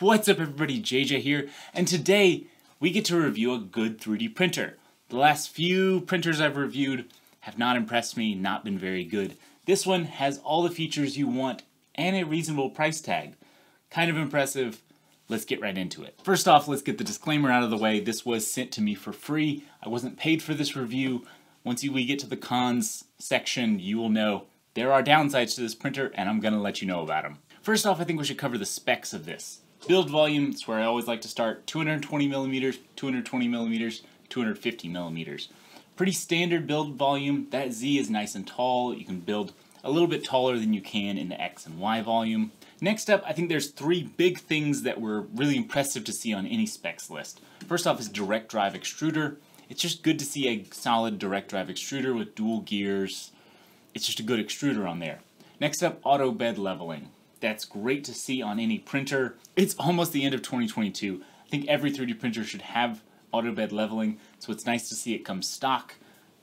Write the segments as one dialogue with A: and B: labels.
A: What's up everybody, JJ here, and today we get to review a good 3D printer. The last few printers I've reviewed have not impressed me, not been very good. This one has all the features you want and a reasonable price tag. Kind of impressive, let's get right into it. First off, let's get the disclaimer out of the way. This was sent to me for free. I wasn't paid for this review. Once we get to the cons section, you will know there are downsides to this printer and I'm gonna let you know about them. First off, I think we should cover the specs of this. Build volume, is where I always like to start, 220 millimeters, 220 millimeters, 250 millimeters. Pretty standard build volume. That Z is nice and tall. You can build a little bit taller than you can in the X and Y volume. Next up, I think there's three big things that were really impressive to see on any specs list. First off is direct drive extruder. It's just good to see a solid direct drive extruder with dual gears. It's just a good extruder on there. Next up, auto bed leveling. That's great to see on any printer. It's almost the end of 2022. I think every 3D printer should have auto bed leveling, so it's nice to see it come stock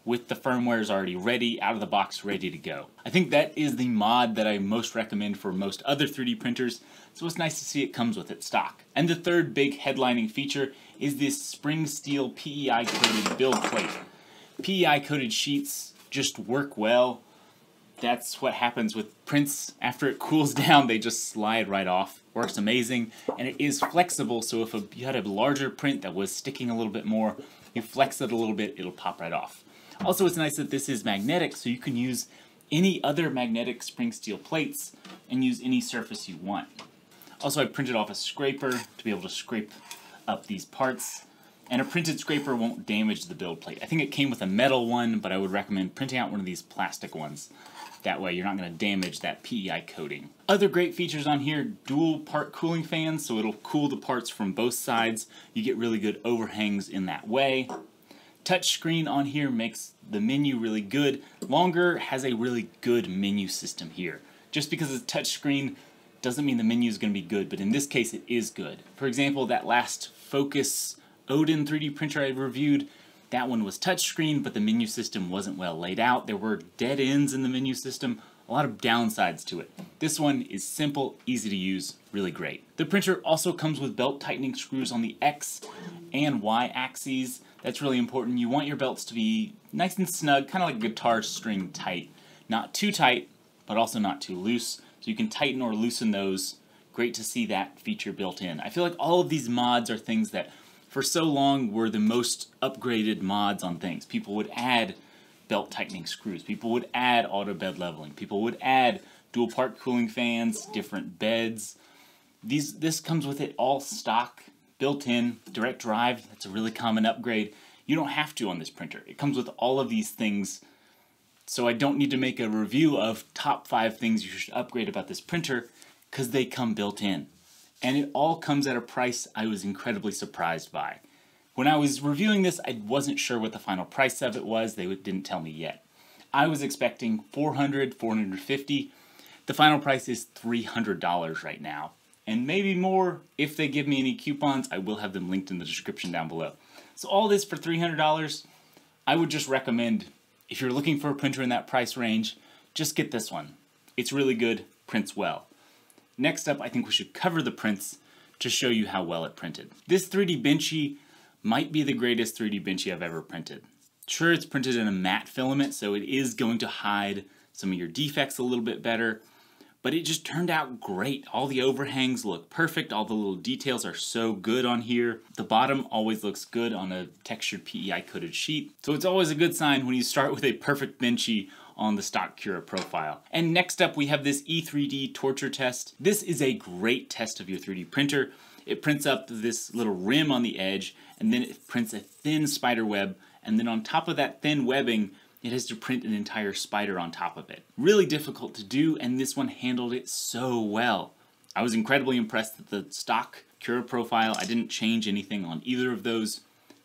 A: with the firmwares already ready, out of the box, ready to go. I think that is the mod that I most recommend for most other 3D printers, so it's nice to see it comes with it stock. And the third big headlining feature is this spring steel PEI coated build plate. PEI coated sheets just work well that's what happens with prints. After it cools down, they just slide right off. Works amazing, and it is flexible, so if a, you had a larger print that was sticking a little bit more, you flex it a little bit, it'll pop right off. Also, it's nice that this is magnetic, so you can use any other magnetic spring steel plates and use any surface you want. Also, I printed off a scraper to be able to scrape up these parts. And a printed scraper won't damage the build plate. I think it came with a metal one, but I would recommend printing out one of these plastic ones. That way you're not going to damage that PEI coating. Other great features on here, dual part cooling fans, so it'll cool the parts from both sides. You get really good overhangs in that way. Touchscreen on here makes the menu really good. Longer has a really good menu system here. Just because it's touchscreen doesn't mean the menu is going to be good, but in this case it is good. For example, that last Focus Odin 3D printer I reviewed, that one was touchscreen, but the menu system wasn't well laid out. There were dead ends in the menu system, a lot of downsides to it. This one is simple, easy to use, really great. The printer also comes with belt tightening screws on the X and Y axes. That's really important. You want your belts to be nice and snug, kind of like a guitar string tight. Not too tight, but also not too loose. So you can tighten or loosen those. Great to see that feature built in. I feel like all of these mods are things that for so long were the most upgraded mods on things. People would add belt tightening screws. People would add auto bed leveling. People would add dual part cooling fans, different beds. These This comes with it all stock, built in, direct drive. That's a really common upgrade. You don't have to on this printer. It comes with all of these things. So I don't need to make a review of top five things you should upgrade about this printer because they come built in and it all comes at a price I was incredibly surprised by. When I was reviewing this, I wasn't sure what the final price of it was. They didn't tell me yet. I was expecting 400, 450. The final price is $300 right now. And maybe more if they give me any coupons. I will have them linked in the description down below. So all this for $300, I would just recommend if you're looking for a printer in that price range, just get this one. It's really good, prints well. Next up, I think we should cover the prints to show you how well it printed. This 3D Benchy might be the greatest 3D Benchy I've ever printed. Sure, it's printed in a matte filament, so it is going to hide some of your defects a little bit better, but it just turned out great. All the overhangs look perfect, all the little details are so good on here. The bottom always looks good on a textured PEI coated sheet, so it's always a good sign when you start with a perfect Benchy on the stock Cura profile. And next up we have this E3D torture test. This is a great test of your 3D printer. It prints up this little rim on the edge and then it prints a thin spider web and then on top of that thin webbing it has to print an entire spider on top of it. Really difficult to do and this one handled it so well. I was incredibly impressed with the stock Cura profile. I didn't change anything on either of those.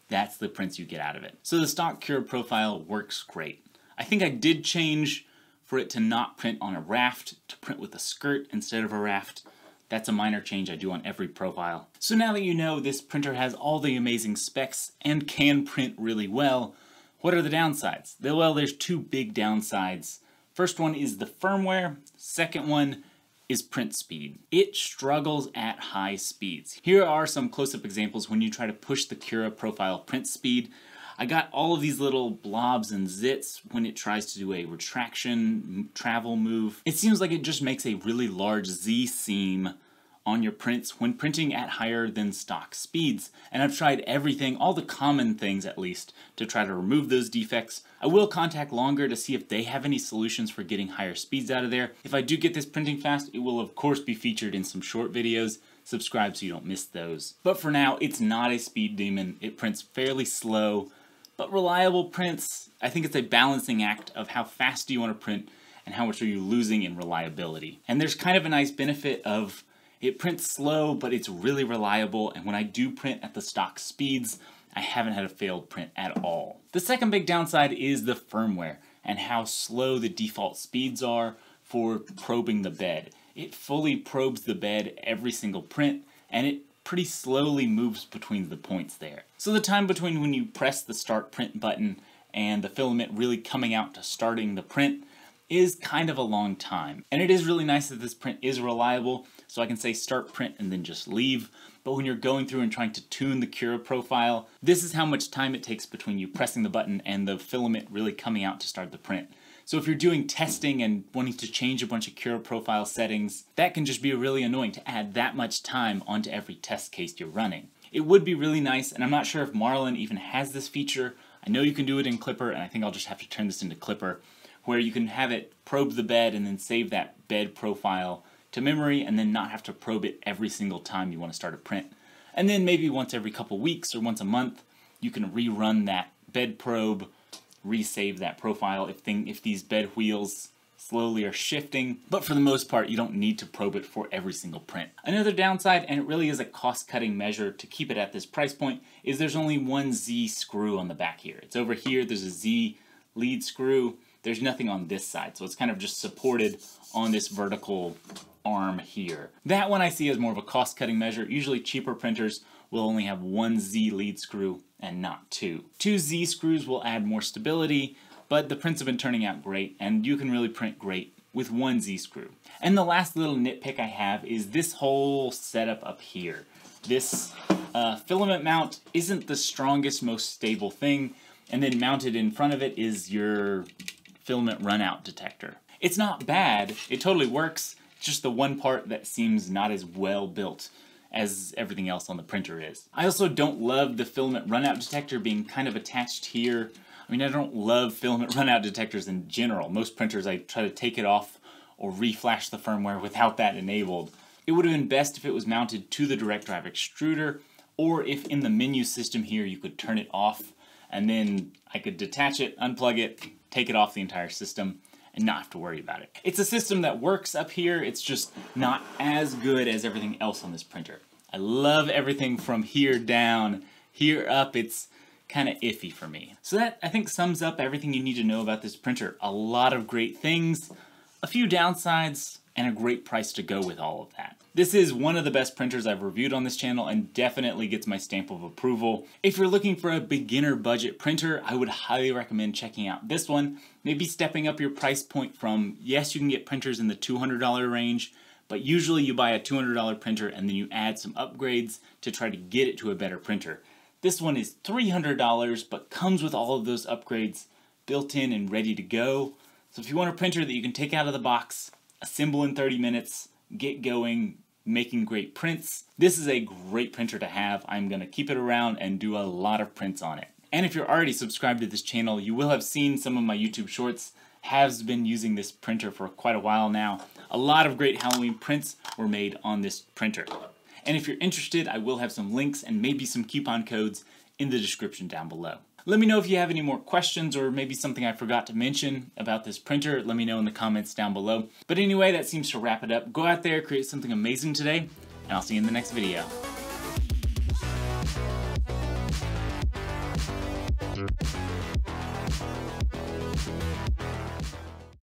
A: That's the prints you get out of it. So the stock Cura profile works great. I think I did change for it to not print on a raft, to print with a skirt instead of a raft. That's a minor change I do on every profile. So now that you know this printer has all the amazing specs and can print really well, what are the downsides? Well, there's two big downsides. First one is the firmware. Second one, is print speed. It struggles at high speeds. Here are some close-up examples when you try to push the Cura profile print speed. I got all of these little blobs and zits when it tries to do a retraction travel move. It seems like it just makes a really large Z seam on your prints when printing at higher than stock speeds. And I've tried everything, all the common things at least, to try to remove those defects. I will contact Longer to see if they have any solutions for getting higher speeds out of there. If I do get this printing fast, it will of course be featured in some short videos. Subscribe so you don't miss those. But for now, it's not a speed demon. It prints fairly slow, but reliable prints. I think it's a balancing act of how fast do you want to print and how much are you losing in reliability. And there's kind of a nice benefit of it prints slow, but it's really reliable, and when I do print at the stock speeds, I haven't had a failed print at all. The second big downside is the firmware and how slow the default speeds are for probing the bed. It fully probes the bed every single print, and it pretty slowly moves between the points there. So the time between when you press the start print button and the filament really coming out to starting the print is kind of a long time. And it is really nice that this print is reliable, so I can say start print and then just leave. But when you're going through and trying to tune the Cura profile, this is how much time it takes between you pressing the button and the filament really coming out to start the print. So if you're doing testing and wanting to change a bunch of Cura profile settings, that can just be really annoying to add that much time onto every test case you're running. It would be really nice, and I'm not sure if Marlin even has this feature. I know you can do it in Klipper, and I think I'll just have to turn this into Klipper, where you can have it probe the bed and then save that bed profile to memory and then not have to probe it every single time you want to start a print. And then maybe once every couple weeks or once a month, you can rerun that bed probe, resave that profile if thing if these bed wheels slowly are shifting, but for the most part, you don't need to probe it for every single print. Another downside, and it really is a cost-cutting measure to keep it at this price point, is there's only one Z screw on the back here. It's over here, there's a Z lead screw, there's nothing on this side, so it's kind of just supported on this vertical arm here. That one I see as more of a cost-cutting measure. Usually cheaper printers will only have one Z lead screw and not two. Two Z screws will add more stability, but the prints have been turning out great, and you can really print great with one Z screw. And the last little nitpick I have is this whole setup up here. This uh, filament mount isn't the strongest, most stable thing, and then mounted in front of it is your filament runout detector. It's not bad, it totally works, just the one part that seems not as well built as everything else on the printer is. I also don't love the filament runout detector being kind of attached here. I mean, I don't love filament runout detectors in general. Most printers, I try to take it off or reflash the firmware without that enabled. It would have been best if it was mounted to the direct drive extruder, or if in the menu system here you could turn it off, and then I could detach it, unplug it, take it off the entire system and not have to worry about it. It's a system that works up here, it's just not as good as everything else on this printer. I love everything from here down, here up, it's kind of iffy for me. So that, I think, sums up everything you need to know about this printer. A lot of great things, a few downsides, and a great price to go with all of that. This is one of the best printers I've reviewed on this channel and definitely gets my stamp of approval. If you're looking for a beginner budget printer, I would highly recommend checking out this one. Maybe stepping up your price point from, yes, you can get printers in the $200 range, but usually you buy a $200 printer and then you add some upgrades to try to get it to a better printer. This one is $300, but comes with all of those upgrades built in and ready to go. So if you want a printer that you can take out of the box, assemble in 30 minutes, get going, making great prints. This is a great printer to have. I'm to keep it around and do a lot of prints on it. And if you're already subscribed to this channel, you will have seen some of my YouTube shorts. Has been using this printer for quite a while now. A lot of great Halloween prints were made on this printer. And if you're interested, I will have some links and maybe some coupon codes in the description down below. Let me know if you have any more questions or maybe something I forgot to mention about this printer. Let me know in the comments down below. But anyway, that seems to wrap it up. Go out there, create something amazing today, and I'll see you in the next video.